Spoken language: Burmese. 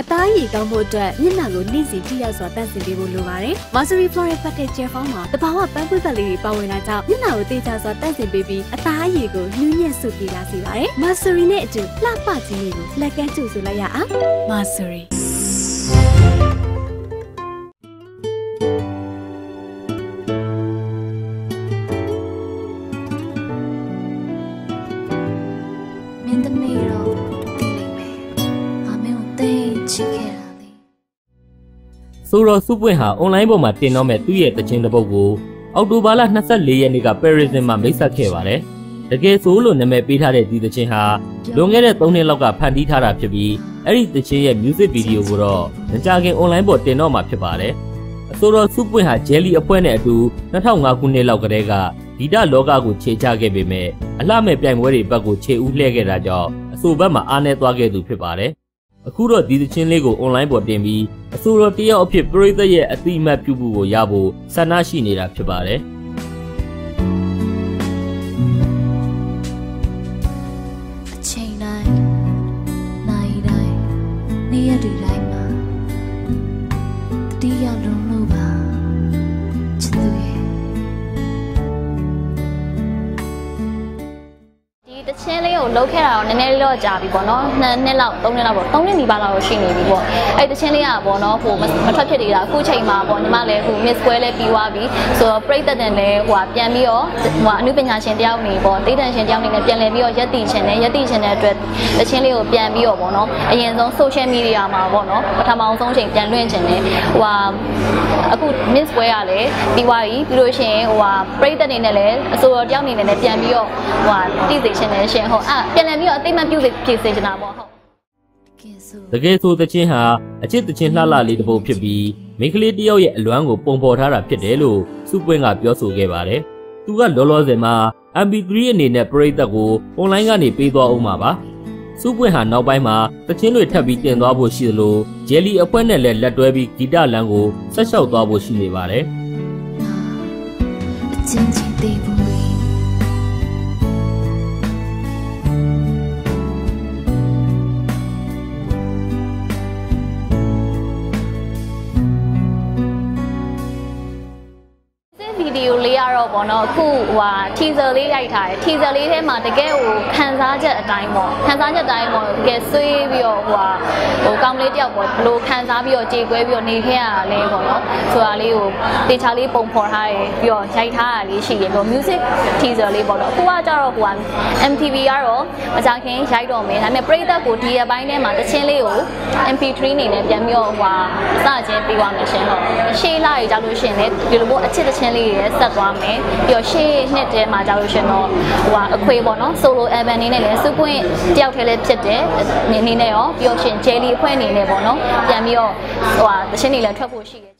အသားရည်ကောင်းဖို့အတွက်မျက်နှာကိုနေ့စဉ်ထိရောက်စွာတန့်စင်ပေးဖို့လိုပါတယ်။ Mastery Floral Patent Gel Foam မှာတဘာဝပန်းပွင့်ပတ်လေးတွေပါဝင်လာကြောင့်မျက်နှာကိုတေချာစွာတန့်စင်ပေးပြီးအသားရည်ကိုနှူးညံ့ဆုပ်ပြေလာစေပါတယ်။ Mastery နဲ့အတူလှပခြင်းတွေကိုလက်ကမ်းကြိုဆိုလိုက်ရအောင်။ Mastery မင်းသမီး သိချစ်ခဲ့တာလေဆိုတော့စုပွင့်ဟာအွန်လိုင်းပေါ်မှာတင်တော့မဲ့သူ့ရဲ့တခြင်းတစ်ပုဒ်ကိုအောက်တိုဘာလ24ရက်နေ့ကပဲရစ်စင်မှာမိတ်ဆက်ခဲ့ပါတယ်။တကယ်ဆိုလို့နာမည်ပေးထားတဲ့ဒီတခြင်းဟာလွန်ခဲ့တဲ့3နှစ်လောက်ကဖန်တီးထားတာဖြစ်ပြီးအဲ့ဒီတခြင်းရဲ့ music video ကိုတော့မကြခင်အွန်လိုင်းပေါ်တင်တော့မှာဖြစ်ပါတယ်။အဆိုတော့စုပွင့်ဟာ Jelly အဖွဲ့နဲ့အတူ2005ခုနှစ်လောက်ကတည်းကဂီတလောကကိုခြေချခဲ့ပေမဲ့အလှမဲ့ပြိုင်ပွဲတွေဘက်ကိုခြေဦးလှည့်ခဲ့တာကြောင့်အဆိုဘက်မှာအားနည်းသွားခဲ့သူဖြစ်ပါတယ်။ အခုတော့ဒီသချင်းလေးကိုအွန်လိုင်းပေါ်တင်ပြီးအဆိုတော်တယောက်အဖြစ်ပရိသတ်ရဲ့အတိအမှတ်ပြုမှုကိုရဖို့ဆန္ဒရှိနေတာဖြစ်ပါတယ်။အချိန်တိုင်းနိုင်တိုင်းနေ့ရက်တွေတိုင်းမှာတတိယလုံး တချင်းလေးကိုလှုပ်ခဲ့တာတော့နည်းနည်းလေးတော့ကြာပြီပေါ့နော်နှစ်နှစ်လောက်သုံးနှစ်လောက်ပေါ့သုံးနှစ်နီးပါးလောက်ရှိနေပြီပေါ့အဲ့တချင်းလေးကပေါ့နော်ဟိုမမထွက်ဖြစ်နေတာအခုချိန်မှာပေါ့ညီမလည်းဟို miss square လည်းပြီးသွားပြီဆိုတော့ပြိသက်တန်လည်းဟိုပြန်ပြီးတော့ဟိုအနုပညာရှင်တယောက်နေပေါ့တေးတန်ရှင်တယောက်နေနဲ့ပြန်လည်ပြီးတော့ရက်တီချင်တယ်ရက်တီချင်တဲ့အတွက်တချင်းလေးကိုပြန်ပြီးတော့ပေါ့နော်အရင်ဆုံး social media မှာပေါ့နော်ပထမအောင်ဆုံးချိန်ပြန်လွှင့်ချင်တယ်ဟိုဟာအခု miss square ကလည်းပြီးသွားပြီပြီးလို့ရှိရင်ဟိုဟာပြိသက်နေနဲ့လည်းအစိုးရတယောက်နေနဲ့လည်းပြန်ပြီးတော့ဟိုဟာတည်စေချင်တယ်ရှင်ဟုတ်အဲ့ပြန်လည်ပြီးတော့အသိမှတ်ပြုစေဖြစ်စေချင်တာပေါ့ဟုတ်ကဲဆို။တကယ်ဆိုသချင်းဟာအချစ်သချင်းလှလှလေးတစ်ပုဒ်ဖြစ်ပြီးမိန်းကလေးတယောက်ရဲ့အလွမ်းကိုပုံဖော်ထားတာဖြစ်တယ်လို့စုပွင့်ကပြောဆိုခဲ့ပါတယ်။သူကလောလောဆယ်မှာ MP3 အနေနဲ့ပရိသတ်ကိုအွန်လိုင်းကနေပေးသွားအောင်ပါပါ။စုပွင့်ဟာနောက်ပိုင်းမှာသချင်းတွေထပ်ပြီးတင်သွားဖို့ရှိသလိုဂျယ်လီအဖွဲ့နဲ့လည်းလက်တွဲပြီးဂီတလမ်းကိုဆက်လျှောက်သွားဖို့ရှိနေပါတယ်။အချင်းချင်းသိဘူး ဗီဒီယိုလေးကတော့ပေါ့နော်အခုဟိုဟာ teaser လေးရိုက်ထားတယ် teaser လေးထဲမှာတကယ်ဟိုခန်းစားချက်အတိုင်းပေါ့ခန်းစားချက်အတိုင်းပေါ့တကယ်ဆွေးပြီးတော့ဟိုဟာဟိုကောင်းလေးတယောက်ပေါ့ဘလို့ခန်းစားပြီးတော့ကြေကွဲပြီးတော့နေခဲ့ရတာလဲပေါ့နော်ဆိုတာလေးကိုတေချာလေးပုံဖော်ထားတယ်ပြီးတော့ရိုက်ထားတာလေးရှိတယ်ပြီးတော့ music teaser လေးပေါ့နော်အခုကကြတော့ဟိုဟာ MTV ကတော့မကြခင်ရိုက်တော့မယ်ဒါပေမဲ့ပရိသတ်ကိုဒီအပိုင်းထဲမှာတချင်းလေးကို MP3 အနေနဲ့ပြန်ပြီးတော့ဟိုဟာစချင်းပြီးသွားမယ်ရှင်ဟုတ်ရှေးလာရေးကြောက်လို့ရှင်လေဒီလိုမျိုးအချစ်တချင်းလေးတွေဆက်သွားမယ်ပြီးတော့ရှေးနှစ်ထဲမှာကြောက်လို့ရှင်တော့ဟိုဟာအခွေပေါ့နော် solo album အနေနဲ့လည်းစုပွင့်တယောက်တည်းလည်းဖြစ်တယ်နေနေနဲ့ရောပြီးတော့ရှင် jelly အဖွဲ့အနေနဲ့ပေါ့နော်ပြန်ပြီးတော့ဟိုဟာတချင်းတွေလည်းထွက်ဖို့ရှိတယ်